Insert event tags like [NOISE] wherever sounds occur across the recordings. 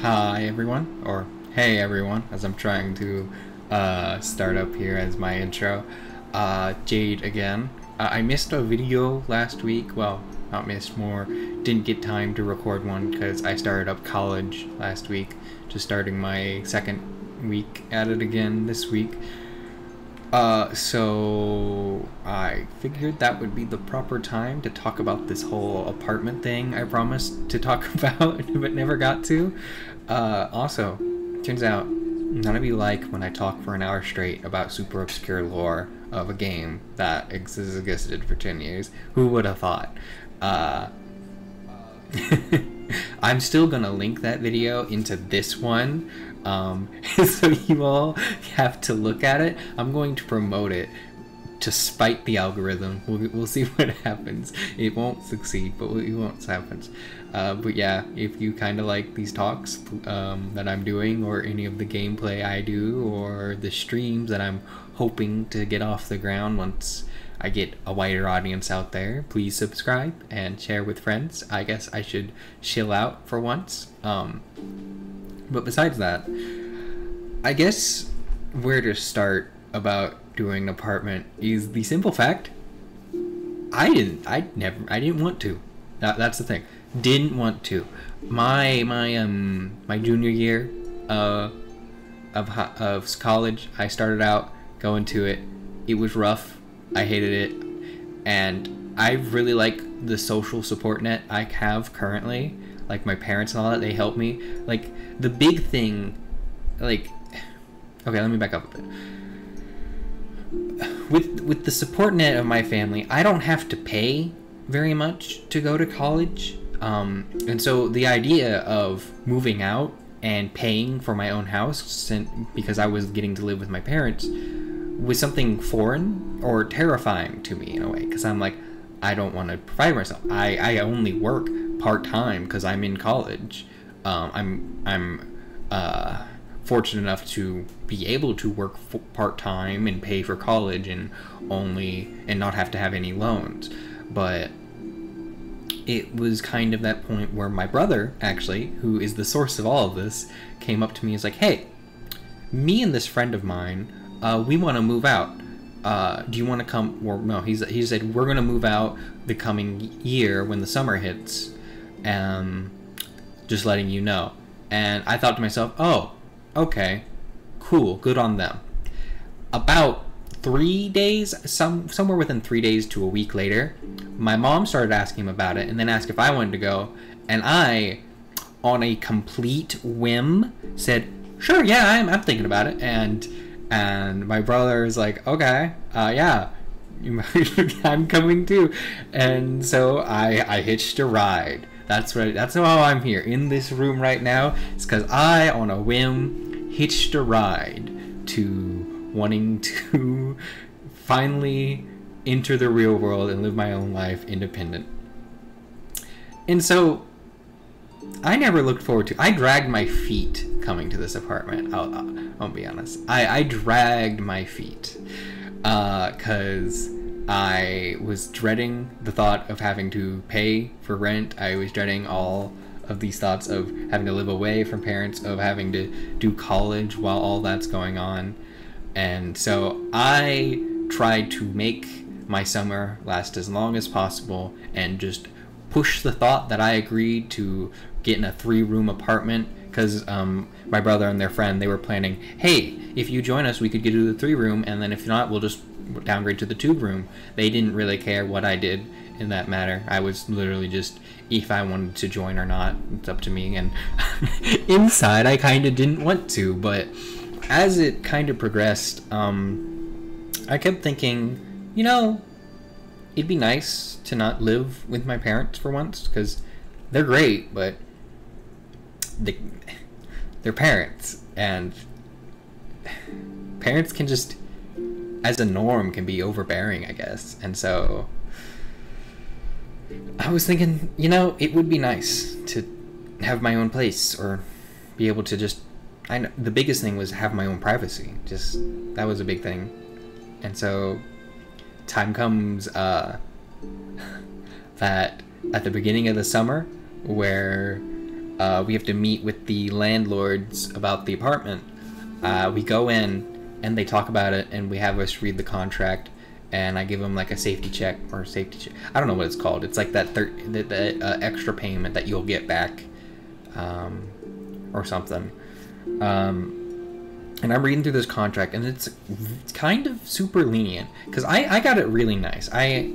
Hi everyone, or hey everyone, as I'm trying to uh, start up here as my intro. Uh, Jade again. Uh, I missed a video last week. Well, not missed more. Didn't get time to record one because I started up college last week. Just starting my second week at it again this week. Uh, so I figured that would be the proper time to talk about this whole apartment thing I promised to talk [LAUGHS] about, but never got to. Uh, also, turns out none of you like when I talk for an hour straight about super obscure lore of a game that existed for 10 years. Who would have thought? Uh, [LAUGHS] I'm still gonna link that video into this one um, [LAUGHS] so you all have to look at it. I'm going to promote it to spite the algorithm. We'll, we'll see [LAUGHS] what happens. It won't succeed, but we won't happens. Uh, but yeah, if you kind of like these talks um, that I'm doing, or any of the gameplay I do, or the streams that I'm hoping to get off the ground once I get a wider audience out there, please subscribe and share with friends. I guess I should chill out for once. Um, but besides that, I guess where to start about doing an apartment is the simple fact I didn't I never I didn't want to. That, that's the thing. Didn't want to. My my um my junior year uh of of college, I started out going to it. It was rough. I hated it. And I really like the social support net I have currently like my parents and all that they help me like the big thing like okay let me back up a bit with with the support net of my family i don't have to pay very much to go to college um, and so the idea of moving out and paying for my own house because i was getting to live with my parents was something foreign or terrifying to me in a way because i'm like i don't want to provide myself i i only work part time because I'm in college. Um, I'm I'm uh, fortunate enough to be able to work part time and pay for college and only and not have to have any loans. But it was kind of that point where my brother, actually, who is the source of all of this, came up to me and was like, "Hey, me and this friend of mine, uh, we want to move out. Uh, do you want to come?" Or no, he's he said we're going to move out the coming year when the summer hits um, just letting you know. And I thought to myself, oh, okay, cool, good on them. About three days, some somewhere within three days to a week later, my mom started asking him about it, and then asked if I wanted to go, and I, on a complete whim, said, "Sure, yeah, I'm, I'm thinking about it." And and my brother is like, "Okay, uh, yeah." [LAUGHS] I'm coming too, and so I I hitched a ride that's right. That's how I'm here in this room right now. It's because I, on a whim, hitched a ride to wanting to finally enter the real world and live my own life independent. And so I never looked forward to. I dragged my feet coming to this apartment. I'll, I'll, I'll be honest. I, I dragged my feet because uh, I was dreading the thought of having to pay for rent. I was dreading all of these thoughts of having to live away from parents, of having to do college while all that's going on. And so I tried to make my summer last as long as possible and just push the thought that I agreed to get in a three room apartment because um, my brother and their friend they were planning hey if you join us we could get to the three room and then if not we'll just downgrade to the two room They didn't really care what I did in that matter. I was literally just if I wanted to join or not, it's up to me. And [LAUGHS] inside, I kind of didn't want to, but as it kind of progressed, um, I kept thinking, you know, it'd be nice to not live with my parents for once because they're great, but they, they're parents, and parents can just as a norm can be overbearing, I guess. And so I was thinking, you know, it would be nice to have my own place or be able to just I know the biggest thing was have my own privacy. Just that was a big thing. And so time comes uh [LAUGHS] that at the beginning of the summer where uh, we have to meet with the landlords about the apartment. Uh, we go in and they talk about it, and we have us read the contract. And I give them like a safety check or safety check. I don't know what it's called. It's like that thir- the, the uh, extra payment that you'll get back, um, or something. Um, and I'm reading through this contract, and it's, it's kind of super lenient because I, I got it really nice. I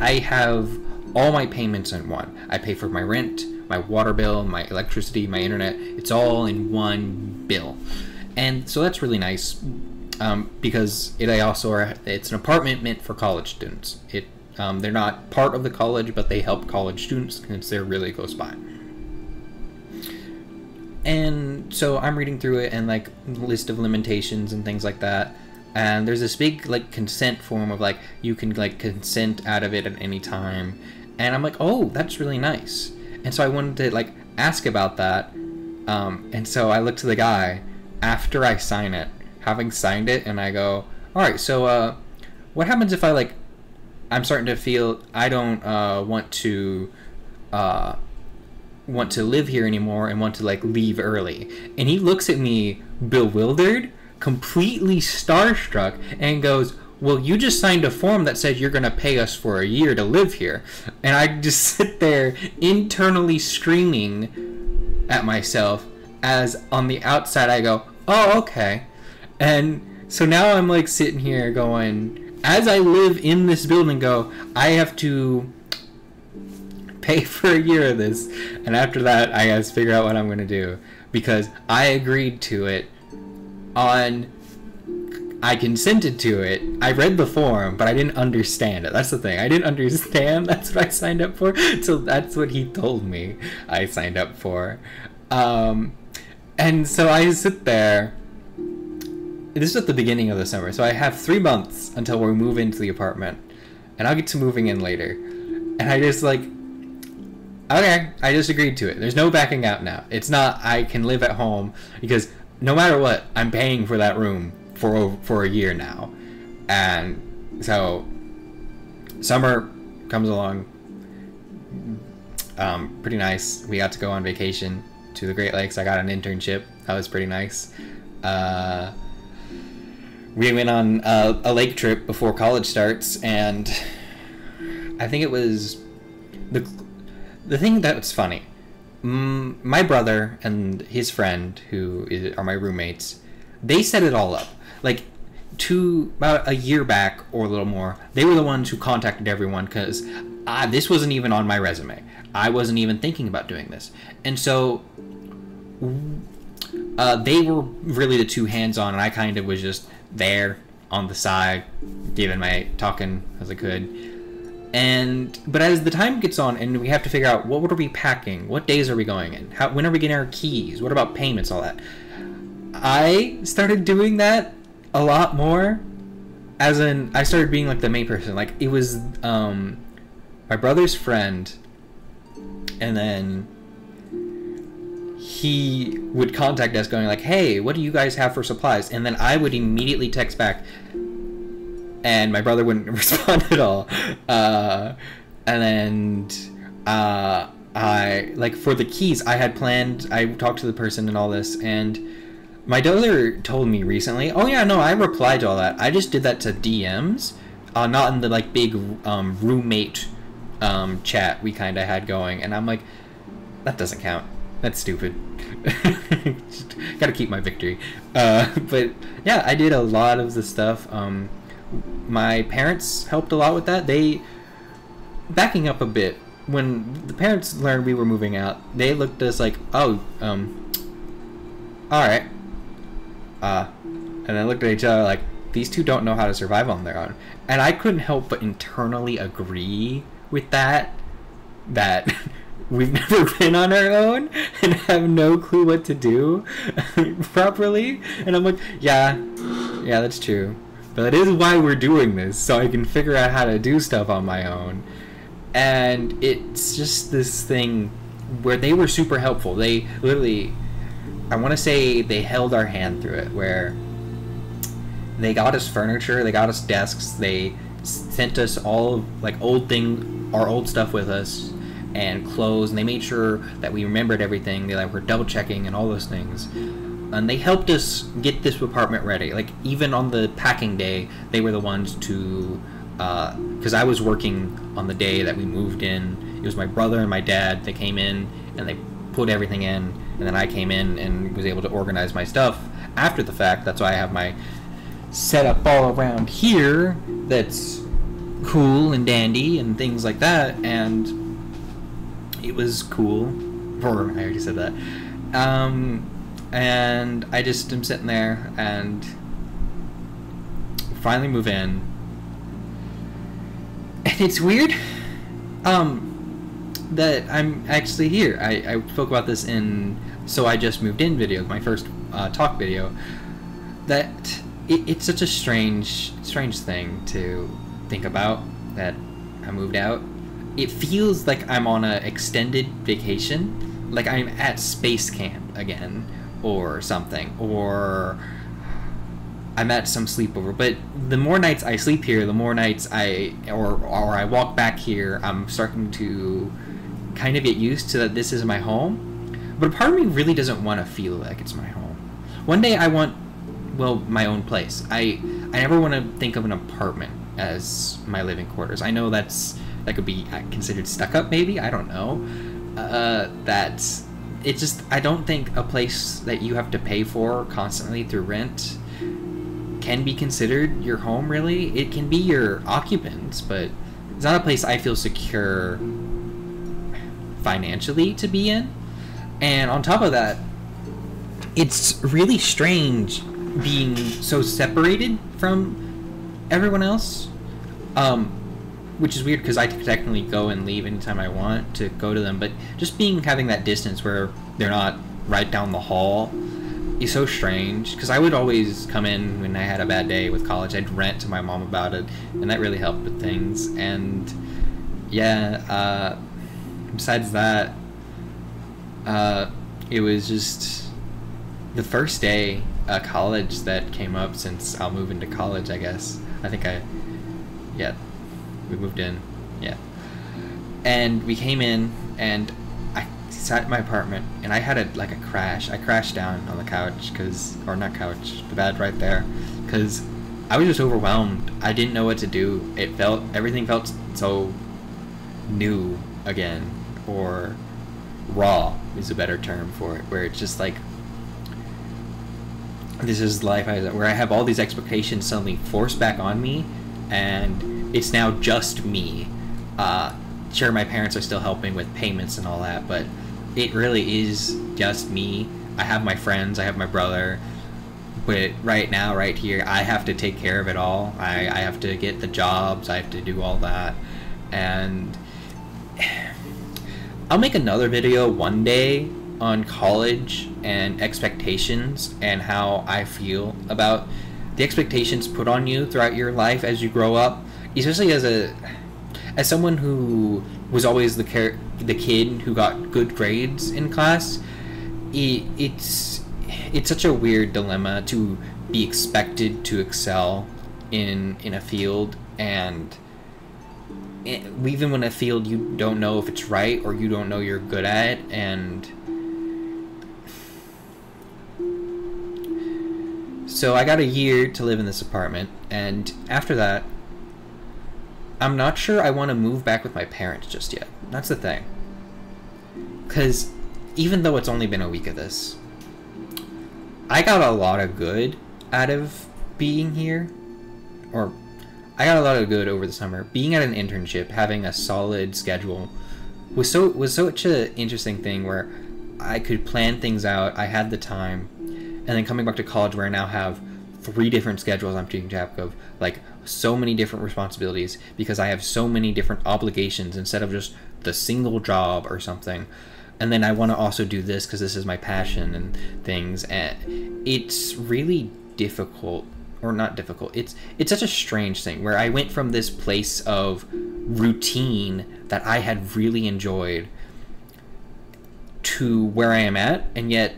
I have all my payments in one. I pay for my rent, my water bill, my electricity, my internet. It's all in one bill, and so that's really nice um, because it I also are, it's an apartment meant for college students. It um, they're not part of the college, but they help college students since they're really close by and so I'm reading through it and like list of limitations and things like that. And there's this big like consent form of like you can like consent out of it at any time. And I'm like, oh, that's really nice. And so I wanted to like ask about that. Um, and so I look to the guy after I sign it, having signed it, and I go, all right, so uh, what happens if I like I'm starting to feel I don't uh, want to uh, want to live here anymore and want to like leave early. And he looks at me bewildered, completely starstruck, and goes, Well, you just signed a form that said you're going to pay us for a year to live here. And I [LAUGHS] just sit there internally screaming at myself as on the outside I go, Oh, okay. And so now I'm like sitting here going, as I live in this building, go, I have to pay for a year of this, and after that, I gotta figure out what I'm gonna do because I agreed to it on. I consented to it. I read the form, but I didn't understand it. That's the thing. I didn't understand. [LAUGHS] That's what I signed up for. So that's what he told me I signed up for. Um, and so I sit there. This is at the beginning of the summer, so I have three months until we move into the apartment, and I'll get to moving in later. And I just like okay, I just agreed to it. There's no backing out now. It's not I can live at home because no matter what, I'm paying for that room for for a year now, and so summer comes along. Um, pretty nice. We got to go on vacation to the Great Lakes. I got an internship. That was pretty nice. Uh, we went on a, a lake trip before college starts, and I think it was the the thing that's funny, my brother and his friend, who is, are my roommates, they set it all up. Like, two about a year back or a little more, they were the ones who contacted everyone because uh, this wasn't even on my resume. I wasn't even thinking about doing this, and so uh, they were really the two hands on, and I kind of was just there on the side, giving my talking as I could and but as the time gets on and we have to figure out what are we packing what days are we going in how when are we getting our keys what about payments all that i started doing that a lot more as in i started being like the main person. Like it was um my brother's friend and then he would contact us going like hey what do you guys have for supplies? And then i would immediately text back and my brother wouldn't [LAUGHS] respond at all. Uh, and then uh, I like for the keys, I had planned. I talked to the person and all this, and my brother told me recently. Oh yeah, no, I replied to all that. I just did that to DMs, uh, not in the like big um, roommate um, chat we kind of had going. And I'm like, that doesn't count. That's stupid. [LAUGHS] Gotta keep my victory. Uh, [LAUGHS] but yeah, I did a lot of the stuff. Um, my parents helped a lot with that. They backing up a bit when the parents learned we were moving out. They looked at us like, "Oh, um, all right," uh, and then looked at each other like, "These two don't know how to survive on their own." And I couldn't help but internally agree with that. That [LAUGHS] we've never [LAUGHS] been on our own and have no clue what to do [LAUGHS] properly. And I'm like, yeah, yeah, that's true. That is why we're doing this, so I can figure out how to do stuff on my own. And it's just this thing where they were super helpful. They literally, I want to say they held our hand through it, where they got us furniture, they got us desks, they sent us all like old thing, our old stuff with us, and clothes, and they made sure that we remembered everything. They like were double checking and all those things, and they helped us get this apartment ready. Like even on the packing day, they were the ones to, because I was working on the day that we moved in. It was my brother and my dad. They came in and they put everything in, and then I came in and was able to organize my stuff after the fact. That's why I have my setup all around here. That's cool and dandy and things like that, and it was cool. Or I already said that. Um, and I just am sitting there and finally move in. And it's weird um, that I'm actually here. I, I spoke about this in So I Just Moved In video, my first uh, talk video. That it, it's such a strange, strange thing to think about that I moved out. It feels like I'm on an extended vacation, like I'm at space camp again, or something, or I'm at some sleepover. But the more nights I sleep here, the more nights I or or I walk back here, I'm starting to kind of get used to that this is my home. But a part of me really doesn't want to feel like it's my home. One day I want well my own place. I I never want to think of an apartment as my living quarters. I know that's that could be considered stuck up maybe, I don't know. Uh that's it just I don't think a place that you have to pay for constantly through rent can be considered your home really. It can be your occupants, but it's not a place I feel secure financially to be in. And on top of that, it's really strange being so separated from everyone else. Um, which is weird because I could technically go and leave anytime I want to go to them, but just being having that distance where they're not right down the hall is so strange. Because I would always come in when I had a bad day with college. I'd rant to my mom about it, and that really helped with things. And yeah, uh, besides that, uh, it was just the first day uh, college that came up since I'll move into college. I guess I think I yeah we moved in yeah and we came in and I sat in my apartment and I had a like a crash. I crashed down on the couch because or not couch the bed right there because I was just overwhelmed. I didn't know what to do. It felt everything felt so new again or raw is a better term for it where it's just like this is life I, where I have all these expectations suddenly forced back on me and it's now just me. Uh, sure my parents are still helping with payments and all that but it really is just me. I have my friends I have my brother but right now right here I have to take care of it all. I, I have to get the jobs I have to do all that. And [SIGHS] I'll make another video one day on college and expectations and how I feel about the expectations put on you throughout your life as you grow up, especially as a as someone who was always the car- the kid who got good grades in class. It, it's it's such a weird dilemma to be expected to excel in in a field and eh, even when a field you don't know if it's right or you don't know you're good at and so I got a year to live in this apartment and after that I'm not sure I want to move back with my parents just yet. That's the thing. Cuz even though it's only been a week of this I got a lot of good out of being here or I got a lot of good over the summer. Being at an internship, having a solid schedule, was so was such an interesting thing where I could plan things out. I had the time, and then coming back to college, where I now have three different schedules I'm keeping track of, like so many different responsibilities because I have so many different obligations instead of just the single job or something. And then I want to also do this because this is my passion and things. And it's really difficult or not difficult. It's it's such a strange thing where I went from this place of routine that I had really enjoyed to where I am at, and yet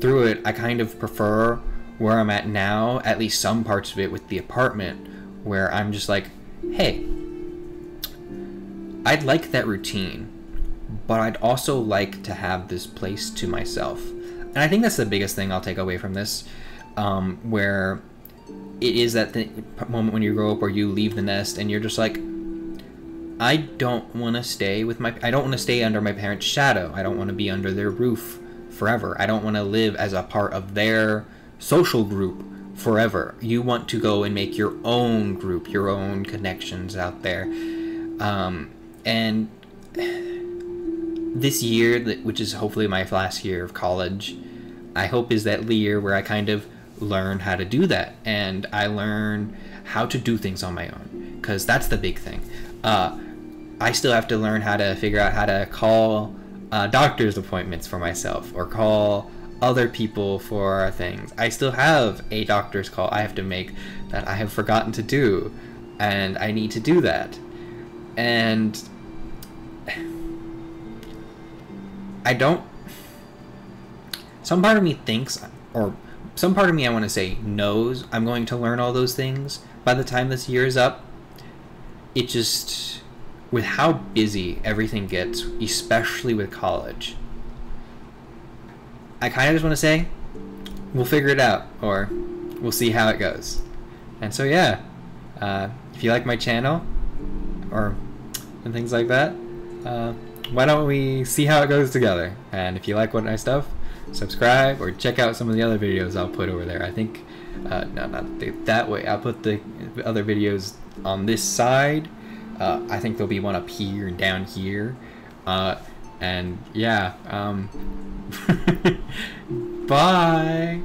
through it I kind of prefer where I'm at now, at least some parts of it with the apartment, where I'm just like, hey, I'd like that routine, but I'd also like to have this place to myself. And I think that's the biggest thing I'll take away from this, um, where it is that th- moment when you grow up where you leave the nest and you're just like, I don't want to stay with my. I don't want to stay under my parents' shadow. I don't want to be under their roof forever. I don't want to live as a part of their social group forever. You want to go and make your own group, your own connections out there. Um, and [SIGHS] this year, which is hopefully my last year of college, I hope is that year where I kind of learn how to do that and I learn how to do things on my own because that's the big thing. Uh, I still have to learn how to figure out how to call uh, doctor's appointments for myself or call other people for things. I still have a doctor's call I have to make that I have forgotten to do, and I need to do that. And I don't. Some part of me thinks, or some part of me I want to say knows I'm going to learn all those things by the time this year is up. It just, with how busy everything gets, especially with college, I kind of just want to say, we'll figure it out, or we'll see how it goes. And so, yeah, uh, if you like my channel, or and things like that, uh, why don't we see how it goes together? And if you like what my stuff, subscribe or check out some of the other videos I'll put over there. I think, uh, no, not that way. I'll put the other videos on this side. Uh, I think there'll be one up here and down here. Uh, and yeah, um, [LAUGHS] bye.